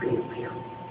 be with you.